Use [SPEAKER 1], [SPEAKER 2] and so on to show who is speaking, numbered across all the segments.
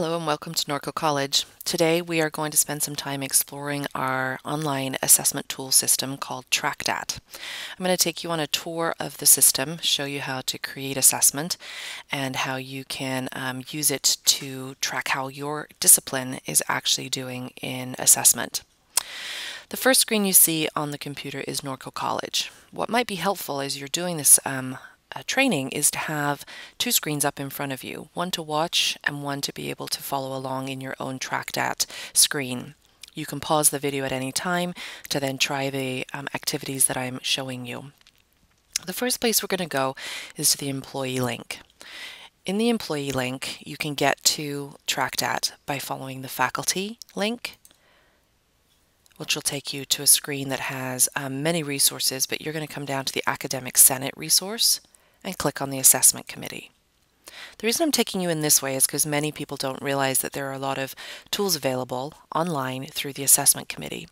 [SPEAKER 1] Hello and welcome to Norco College. Today we are going to spend some time exploring our online assessment tool system called TracDat. I'm going to take you on a tour of the system, show you how to create assessment and how you can um, use it to track how your discipline is actually doing in assessment. The first screen you see on the computer is Norco College. What might be helpful as you're doing this um, uh, training is to have two screens up in front of you, one to watch and one to be able to follow along in your own TracDat screen. You can pause the video at any time to then try the um, activities that I'm showing you. The first place we're going to go is to the employee link. In the employee link, you can get to TracDat by following the faculty link, which will take you to a screen that has um, many resources, but you're going to come down to the Academic Senate resource and click on the assessment committee. The reason I'm taking you in this way is because many people don't realize that there are a lot of tools available online through the assessment committee.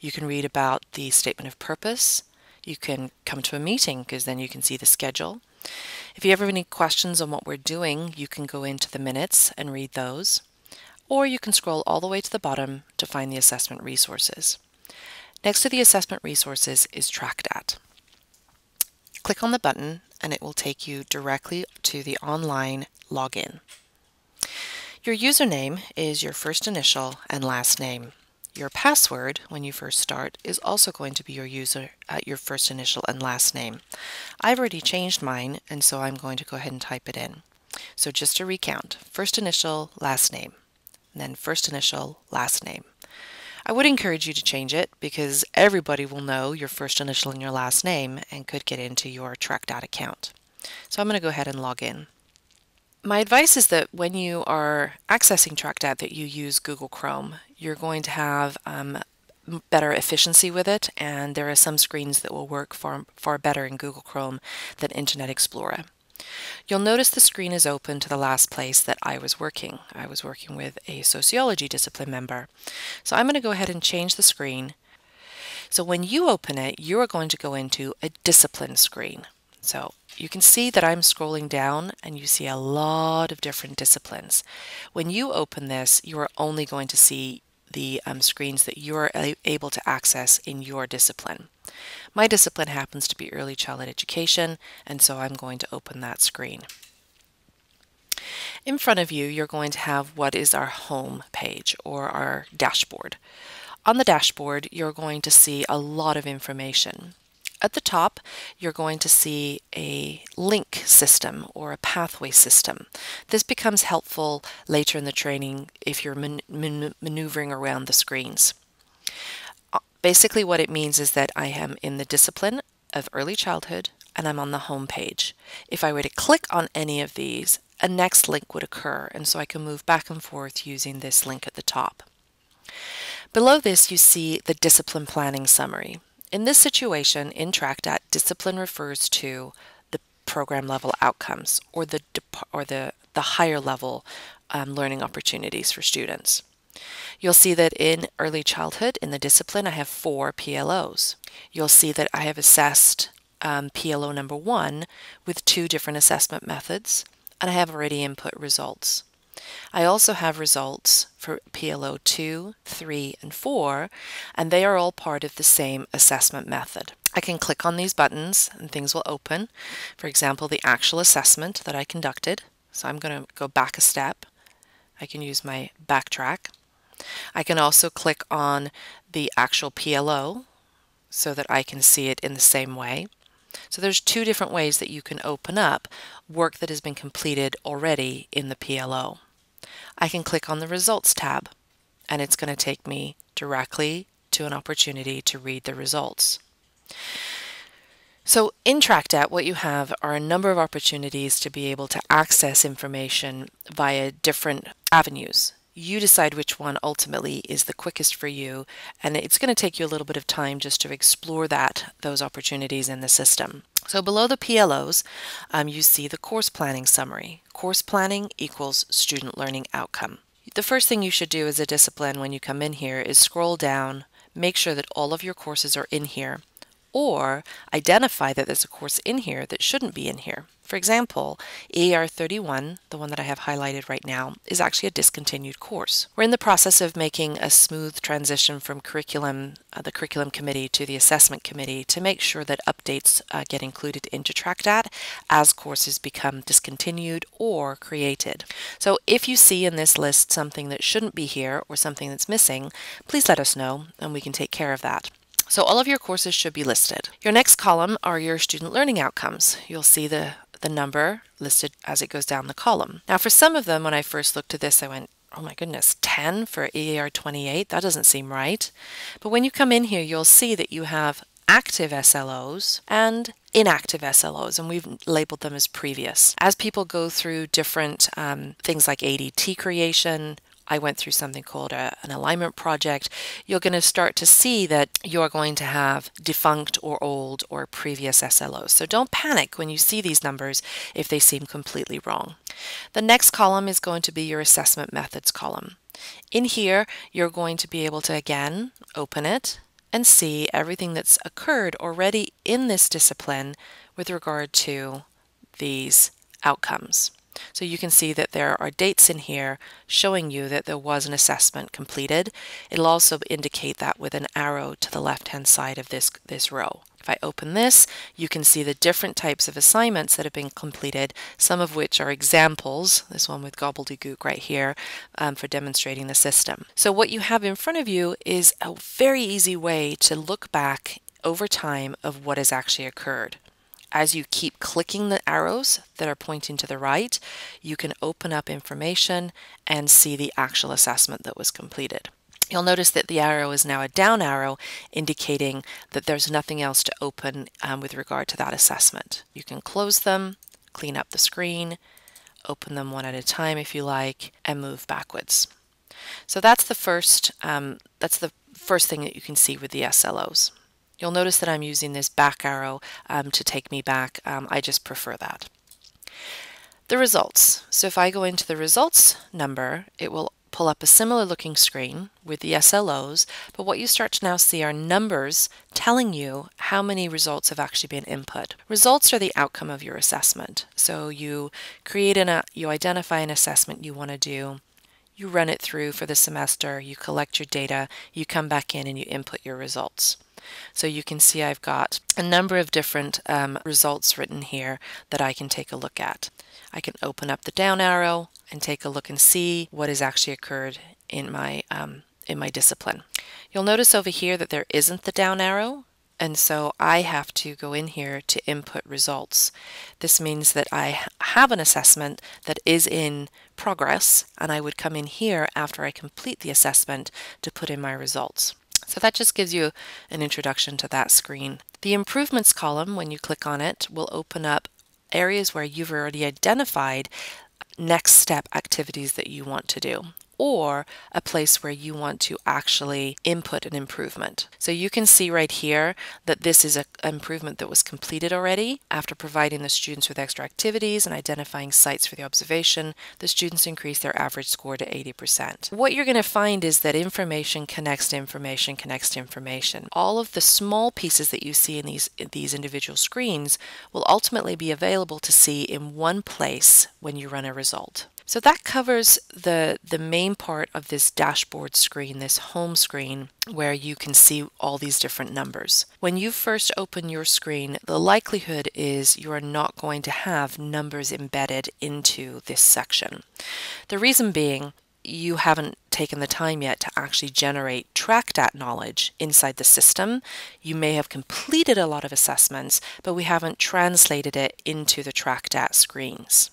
[SPEAKER 1] You can read about the statement of purpose. You can come to a meeting because then you can see the schedule. If you ever have any questions on what we're doing, you can go into the minutes and read those. Or you can scroll all the way to the bottom to find the assessment resources. Next to the assessment resources is TracDat. Click on the button and it will take you directly to the online login. Your username is your first initial and last name. Your password, when you first start, is also going to be your user uh, your first initial and last name. I've already changed mine, and so I'm going to go ahead and type it in. So just to recount, first initial, last name, then first initial, last name. I would encourage you to change it because everybody will know your first initial and your last name and could get into your TracDat account. So I'm going to go ahead and log in. My advice is that when you are accessing TracDat that you use Google Chrome. You're going to have um, better efficiency with it and there are some screens that will work far, far better in Google Chrome than Internet Explorer. You'll notice the screen is open to the last place that I was working. I was working with a sociology discipline member. So I'm going to go ahead and change the screen. So when you open it, you are going to go into a discipline screen. So you can see that I'm scrolling down and you see a lot of different disciplines. When you open this, you are only going to see the um, screens that you're able to access in your discipline. My discipline happens to be early childhood education, and so I'm going to open that screen. In front of you, you're going to have what is our home page or our dashboard. On the dashboard, you're going to see a lot of information. At the top, you're going to see a link system or a pathway system. This becomes helpful later in the training if you're man man maneuvering around the screens. Basically what it means is that I am in the discipline of early childhood and I'm on the home page. If I were to click on any of these, a next link would occur and so I can move back and forth using this link at the top. Below this you see the discipline planning summary. In this situation, in TracDat, discipline refers to the program level outcomes or the, or the, the higher level um, learning opportunities for students. You'll see that in early childhood, in the discipline, I have four PLOs. You'll see that I have assessed um, PLO number one with two different assessment methods, and I have already input results. I also have results for PLO 2, 3, and 4, and they are all part of the same assessment method. I can click on these buttons and things will open. For example, the actual assessment that I conducted. So I'm going to go back a step. I can use my backtrack. I can also click on the actual PLO so that I can see it in the same way. So there's two different ways that you can open up work that has been completed already in the PLO. I can click on the Results tab and it's going to take me directly to an opportunity to read the results. So in TracDat, what you have are a number of opportunities to be able to access information via different avenues you decide which one ultimately is the quickest for you and it's going to take you a little bit of time just to explore that those opportunities in the system. So below the PLOs um, you see the course planning summary. Course planning equals student learning outcome. The first thing you should do as a discipline when you come in here is scroll down, make sure that all of your courses are in here. or identify that there's a course in here that shouldn't be in here. For example, EAR 31, the one that I have highlighted right now, is actually a discontinued course. We're in the process of making a smooth transition from curriculum, uh, the curriculum committee to the assessment committee to make sure that updates uh, get included into TracDat as courses become discontinued or created. So if you see in this list something that shouldn't be here or something that's missing, please let us know and we can take care of that. So all of your courses should be listed. Your next column are your student learning outcomes. You'll see the the number listed as it goes down the column. Now for some of them, when I first looked at this, I went, oh my goodness, 10 for EAR 28? That doesn't seem right. But when you come in here, you'll see that you have active SLOs and inactive SLOs, and we've labeled them as previous. As people go through different um, things like ADT creation, I went through something called a, an alignment project, you're going to start to see that you're going to have defunct or old or previous SLOs. So don't panic when you see these numbers if they seem completely wrong. The next column is going to be your assessment methods column. In here, you're going to be able to again open it and see everything that's occurred already in this discipline with regard to these outcomes. So you can see that there are dates in here showing you that there was an assessment completed. It'll also indicate that with an arrow to the left hand side of this, this row. If I open this, you can see the different types of assignments that have been completed, some of which are examples, this one with gobbledygook right here, um, for demonstrating the system. So what you have in front of you is a very easy way to look back over time of what has actually occurred as you keep clicking the arrows that are pointing to the right, you can open up information and see the actual assessment that was completed. You'll notice that the arrow is now a down arrow, indicating that there's nothing else to open um, with regard to that assessment. You can close them, clean up the screen, open them one at a time if you like, and move backwards. So that's the first, um, that's the first thing that you can see with the SLOs. You'll notice that I'm using this back arrow um, to take me back. Um, I just prefer that. The results. So if I go into the results number, it will pull up a similar looking screen with the SLOs, but what you start to now see are numbers telling you how many results have actually been input. Results are the outcome of your assessment. So you create an, you identify an assessment you want to do, you run it through for the semester, you collect your data, you come back in and you input your results. So you can see I've got a number of different um, results written here that I can take a look at. I can open up the down arrow and take a look and see what has actually occurred in my um, in my discipline. You'll notice over here that there isn't the down arrow and so I have to go in here to input results. This means that I have an assessment that is in progress and I would come in here after I complete the assessment to put in my results. So that just gives you an introduction to that screen. The improvements column, when you click on it, will open up areas where you've already identified next step activities that you want to do or a place where you want to actually input an improvement. So you can see right here that this is an improvement that was completed already. After providing the students with extra activities and identifying sites for the observation, the students increase their average score to 80%. What you're going to find is that information connects to information connects to information. All of the small pieces that you see in these, in these individual screens will ultimately be available to see in one place when you run a result. So that covers the, the main part of this dashboard screen, this home screen, where you can see all these different numbers. When you first open your screen, the likelihood is you are not going to have numbers embedded into this section. The reason being, you haven't taken the time yet to actually generate TRACDAT knowledge inside the system. You may have completed a lot of assessments, but we haven't translated it into the TRACDAT screens.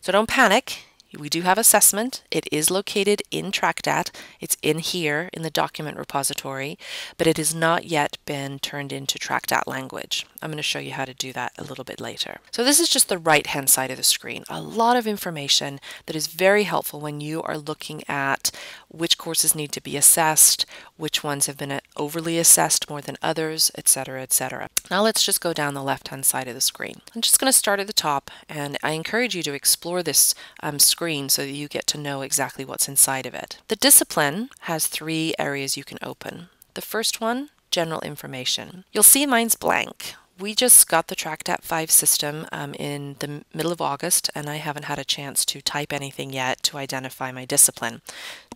[SPEAKER 1] So don't panic we do have assessment. It is located in TRACDAT. It's in here in the document repository, but it has not yet been turned into TRACDAT language. I'm going to show you how to do that a little bit later. So this is just the right hand side of the screen. A lot of information that is very helpful when you are looking at which courses need to be assessed, which ones have been overly assessed more than others, etc., etc. Now let's just go down the left hand side of the screen. I'm just going to start at the top and I encourage you to explore this um, screen so that you get to know exactly what's inside of it. The discipline has three areas you can open. The first one general information. You'll see mine's blank. We just got the TRACDAT 5 system um, in the middle of August, and I haven't had a chance to type anything yet to identify my discipline,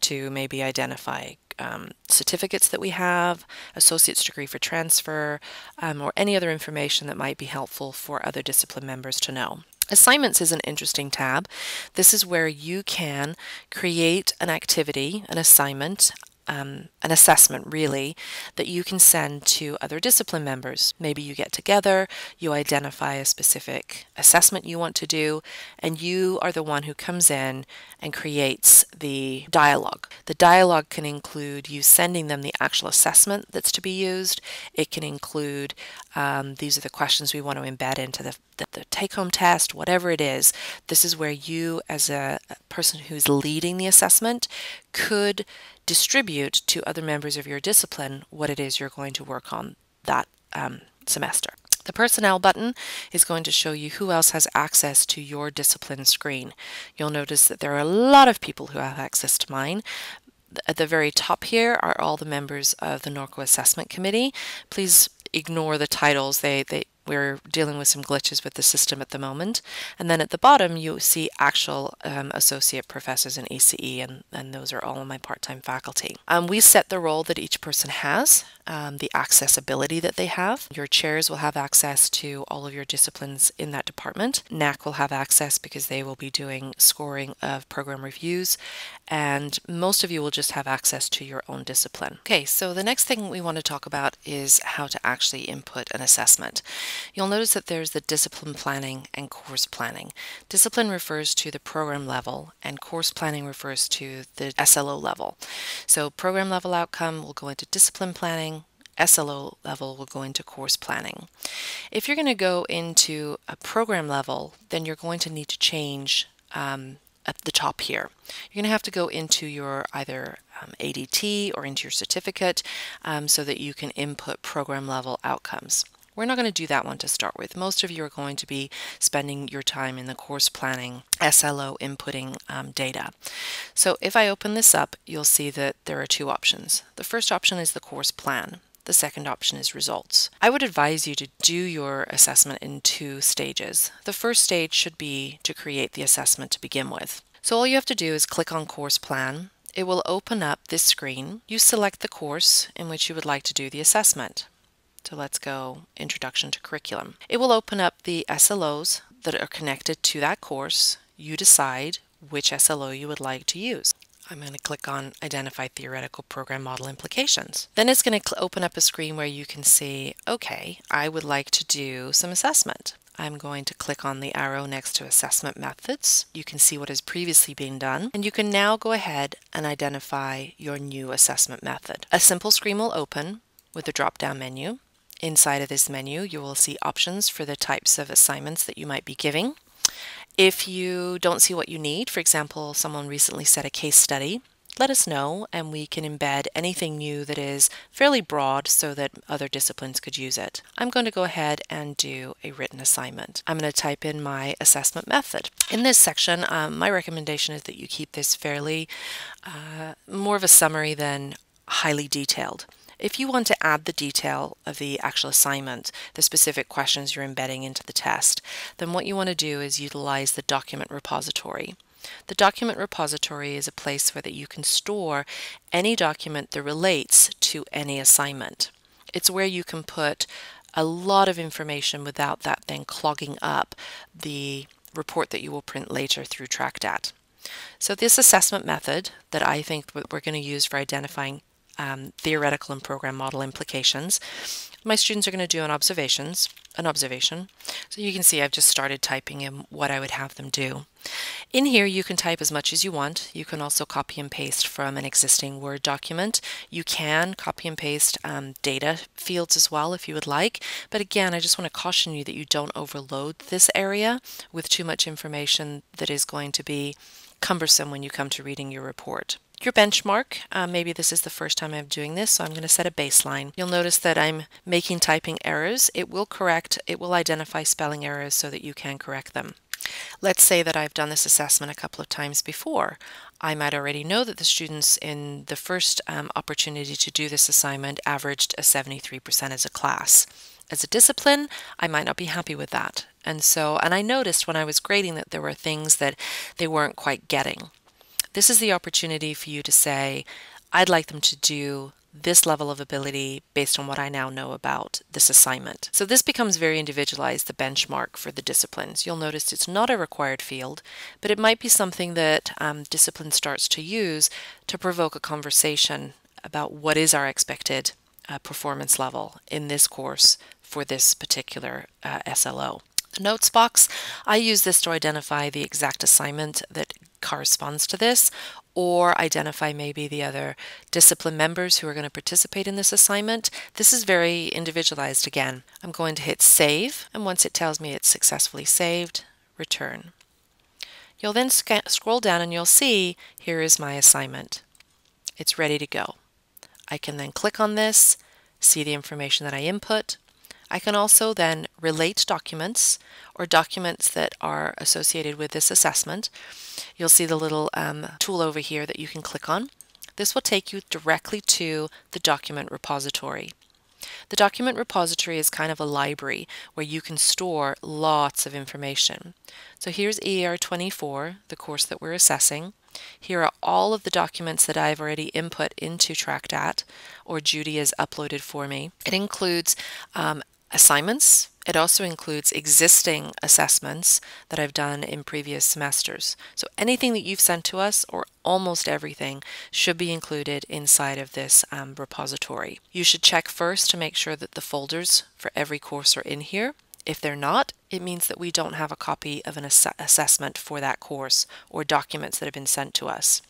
[SPEAKER 1] to maybe identify um, certificates that we have, associate's degree for transfer, um, or any other information that might be helpful for other discipline members to know. Assignments is an interesting tab. This is where you can create an activity, an assignment, um, an assessment really that you can send to other discipline members. Maybe you get together, you identify a specific assessment you want to do, and you are the one who comes in and creates the dialogue. The dialogue can include you sending them the actual assessment that's to be used. It can include um, these are the questions we want to embed into the, the, the take home test, whatever it is. This is where you, as a person who's leading the assessment, could distribute to other members of your discipline what it is you're going to work on that um, semester. The Personnel button is going to show you who else has access to your discipline screen. You'll notice that there are a lot of people who have access to mine. At the very top here are all the members of the Norco Assessment Committee. Please ignore the titles. They, they we're dealing with some glitches with the system at the moment. And then at the bottom, you see actual um, associate professors in ACE, and, and those are all my part-time faculty. Um, we set the role that each person has, um, the accessibility that they have. Your chairs will have access to all of your disciplines in that department. NAC will have access because they will be doing scoring of program reviews, and most of you will just have access to your own discipline. Okay, so the next thing we want to talk about is how to actually input an assessment. You'll notice that there's the discipline planning and course planning. Discipline refers to the program level and course planning refers to the SLO level. So program level outcome will go into discipline planning, SLO level will go into course planning. If you're going to go into a program level, then you're going to need to change um, at the top here. You're going to have to go into your either um, ADT or into your certificate um, so that you can input program level outcomes. We're not going to do that one to start with. Most of you are going to be spending your time in the course planning, SLO inputting um, data. So if I open this up, you'll see that there are two options. The first option is the course plan. The second option is results. I would advise you to do your assessment in two stages. The first stage should be to create the assessment to begin with. So all you have to do is click on course plan. It will open up this screen. You select the course in which you would like to do the assessment. So let's go Introduction to Curriculum. It will open up the SLOs that are connected to that course. You decide which SLO you would like to use. I'm going to click on Identify Theoretical Program Model Implications. Then it's going to open up a screen where you can see, okay, I would like to do some assessment. I'm going to click on the arrow next to Assessment Methods. You can see what has previously been done, and you can now go ahead and identify your new assessment method. A simple screen will open with a drop-down menu. Inside of this menu, you will see options for the types of assignments that you might be giving. If you don't see what you need, for example, someone recently set a case study, let us know and we can embed anything new that is fairly broad so that other disciplines could use it. I'm going to go ahead and do a written assignment. I'm going to type in my assessment method. In this section, um, my recommendation is that you keep this fairly uh, more of a summary than highly detailed. If you want to add the detail of the actual assignment, the specific questions you're embedding into the test, then what you want to do is utilize the document repository. The document repository is a place where that you can store any document that relates to any assignment. It's where you can put a lot of information without that then clogging up the report that you will print later through TRACDAT. So this assessment method that I think we're going to use for identifying um, theoretical and program model implications. My students are going to do an observations, an observation. So you can see I've just started typing in what I would have them do. In here you can type as much as you want. You can also copy and paste from an existing Word document. You can copy and paste um, data fields as well if you would like. But again, I just want to caution you that you don't overload this area with too much information that is going to be cumbersome when you come to reading your report. Your benchmark. Uh, maybe this is the first time I'm doing this, so I'm going to set a baseline. You'll notice that I'm making typing errors. It will correct, it will identify spelling errors so that you can correct them. Let's say that I've done this assessment a couple of times before. I might already know that the students in the first um, opportunity to do this assignment averaged a 73% as a class. As a discipline, I might not be happy with that. And so, and I noticed when I was grading that there were things that they weren't quite getting. This is the opportunity for you to say, I'd like them to do this level of ability based on what I now know about this assignment. So this becomes very individualized, the benchmark for the disciplines. You'll notice it's not a required field, but it might be something that um, discipline starts to use to provoke a conversation about what is our expected uh, performance level in this course for this particular uh, SLO. Notes box, I use this to identify the exact assignment that corresponds to this or identify maybe the other discipline members who are going to participate in this assignment. This is very individualized again. I'm going to hit save and once it tells me it's successfully saved, return. You'll then scroll down and you'll see here is my assignment. It's ready to go. I can then click on this, see the information that I input, I can also then relate documents or documents that are associated with this assessment. You'll see the little um, tool over here that you can click on. This will take you directly to the document repository. The document repository is kind of a library where you can store lots of information. So here's ER 24, the course that we're assessing. Here are all of the documents that I've already input into TracDat or Judy has uploaded for me. It includes um, assignments. It also includes existing assessments that I've done in previous semesters. So anything that you've sent to us, or almost everything, should be included inside of this um, repository. You should check first to make sure that the folders for every course are in here. If they're not, it means that we don't have a copy of an ass assessment for that course or documents that have been sent to us.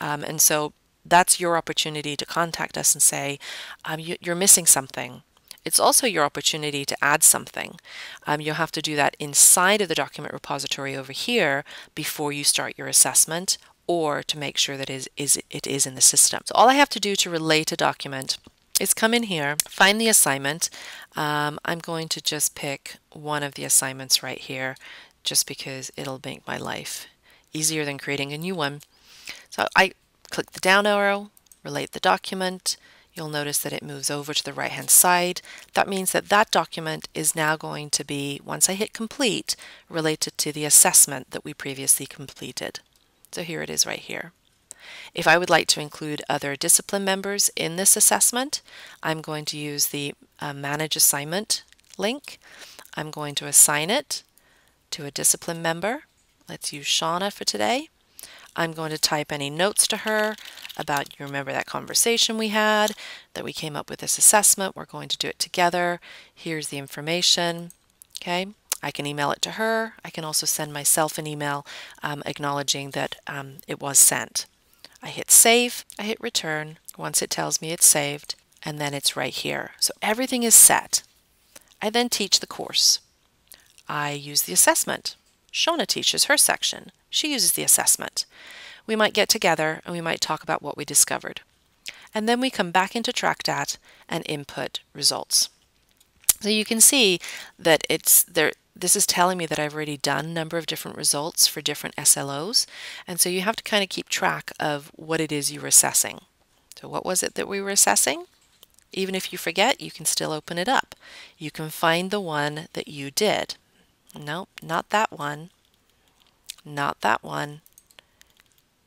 [SPEAKER 1] Um, and so that's your opportunity to contact us and say, um, you, are missing something it's also your opportunity to add something. Um, you'll have to do that inside of the document repository over here before you start your assessment or to make sure that it is, is, it is in the system. So all I have to do to relate a document is come in here, find the assignment. Um, I'm going to just pick one of the assignments right here just because it'll make my life easier than creating a new one. So I click the down arrow, relate the document, you'll notice that it moves over to the right hand side. That means that that document is now going to be, once I hit complete, related to the assessment that we previously completed. So here it is right here. If I would like to include other discipline members in this assessment, I'm going to use the uh, Manage Assignment link. I'm going to assign it to a discipline member. Let's use Shauna for today. I'm going to type any notes to her about, you remember that conversation we had, that we came up with this assessment. We're going to do it together. Here's the information. Okay. I can email it to her. I can also send myself an email um, acknowledging that um, it was sent. I hit save, I hit return. Once it tells me it's saved, and then it's right here. So everything is set. I then teach the course. I use the assessment. Shauna teaches her section. She uses the assessment. We might get together and we might talk about what we discovered. And then we come back into TracDat and input results. So you can see that it's there. This is telling me that I've already done a number of different results for different SLOs. And so you have to kind of keep track of what it is you were assessing. So what was it that we were assessing? Even if you forget, you can still open it up. You can find the one that you did. Nope, not that one. Not that one.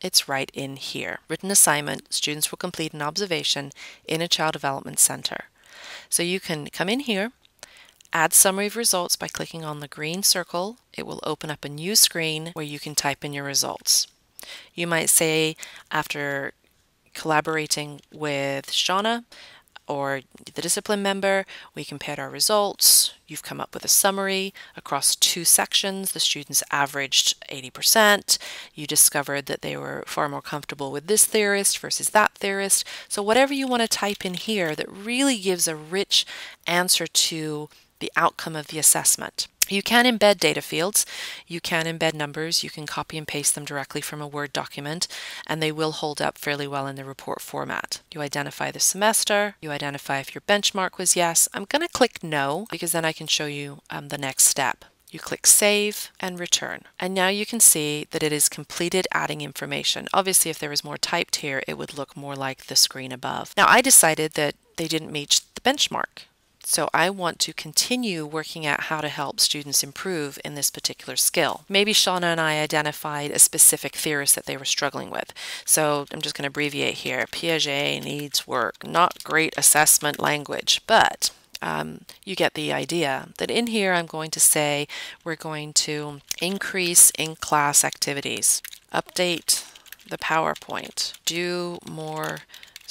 [SPEAKER 1] It's right in here. Written assignment, students will complete an observation in a child development center. So you can come in here, add summary of results by clicking on the green circle. It will open up a new screen where you can type in your results. You might say after collaborating with Shauna, or the discipline member, we compared our results. You've come up with a summary across two sections. The students averaged 80%. You discovered that they were far more comfortable with this theorist versus that theorist. So whatever you want to type in here that really gives a rich answer to the outcome of the assessment. You can embed data fields, you can embed numbers, you can copy and paste them directly from a Word document, and they will hold up fairly well in the report format. You identify the semester, you identify if your benchmark was yes. I'm going to click no because then I can show you um, the next step. You click Save and Return. And now you can see that it is completed adding information. Obviously, if there was more typed here, it would look more like the screen above. Now, I decided that they didn't meet the benchmark. So I want to continue working at how to help students improve in this particular skill. Maybe Shauna and I identified a specific theorist that they were struggling with. So I'm just going to abbreviate here. Piaget needs work, not great assessment language, but um, you get the idea that in here I'm going to say we're going to increase in class activities, update the PowerPoint, do more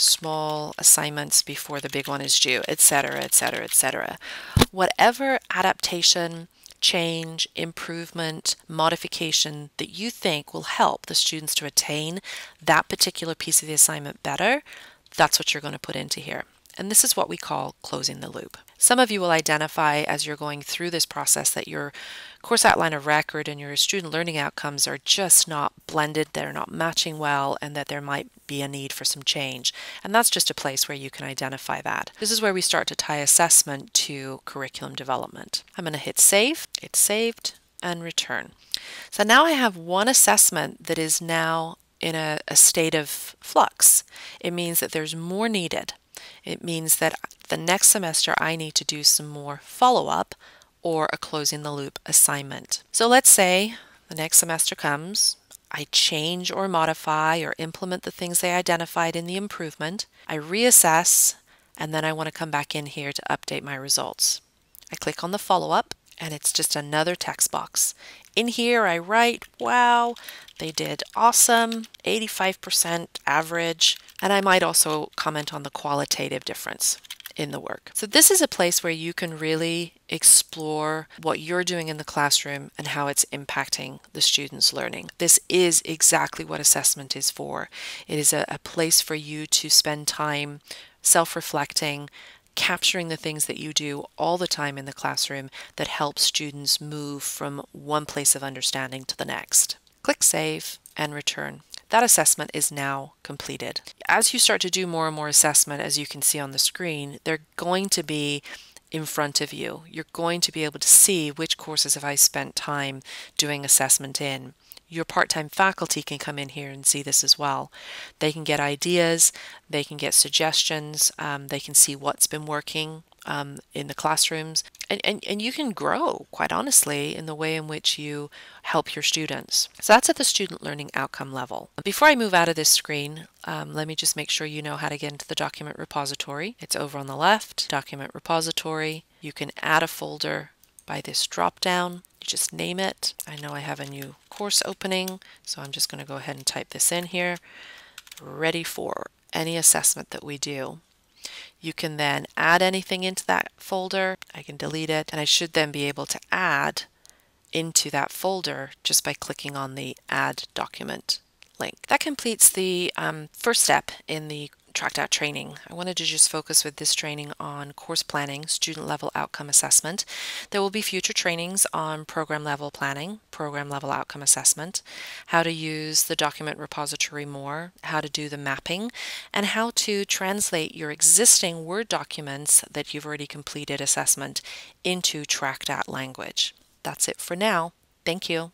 [SPEAKER 1] small assignments before the big one is due, etc., etc., etc. Whatever adaptation, change, improvement, modification that you think will help the students to attain that particular piece of the assignment better, that's what you're going to put into here. And this is what we call closing the loop. Some of you will identify as you're going through this process that your course outline of record and your student learning outcomes are just not blended, they're not matching well, and that there might be a need for some change. And that's just a place where you can identify that. This is where we start to tie assessment to curriculum development. I'm going to hit save, it's saved, and return. So now I have one assessment that is now in a, a state of flux. It means that there's more needed. It means that the next semester I need to do some more follow up or a closing the loop assignment. So let's say the next semester comes, I change or modify or implement the things they identified in the improvement, I reassess, and then I want to come back in here to update my results. I click on the follow up and it's just another text box. In here I write, wow, they did awesome, 85% average, and I might also comment on the qualitative difference in the work. So this is a place where you can really explore what you're doing in the classroom and how it's impacting the students' learning. This is exactly what assessment is for. It is a, a place for you to spend time self-reflecting, capturing the things that you do all the time in the classroom that help students move from one place of understanding to the next. Click Save and Return. That assessment is now completed. As you start to do more and more assessment, as you can see on the screen, they're going to be in front of you. You're going to be able to see which courses have I spent time doing assessment in. Your part-time faculty can come in here and see this as well. They can get ideas, they can get suggestions, um, they can see what's been working um, in the classrooms, and, and, and you can grow, quite honestly, in the way in which you help your students. So that's at the student learning outcome level. Before I move out of this screen, um, let me just make sure you know how to get into the document repository. It's over on the left, document repository. You can add a folder by this drop down. You just name it. I know I have a new course opening, so I'm just going to go ahead and type this in here. Ready for any assessment that we do. You can then add anything into that folder. I can delete it and I should then be able to add into that folder just by clicking on the add document link. That completes the um, first step in the TracDat training. I wanted to just focus with this training on course planning, student level outcome assessment. There will be future trainings on program level planning, program level outcome assessment, how to use the document repository more, how to do the mapping, and how to translate your existing Word documents that you've already completed assessment into TracDat language. That's it for now. Thank you.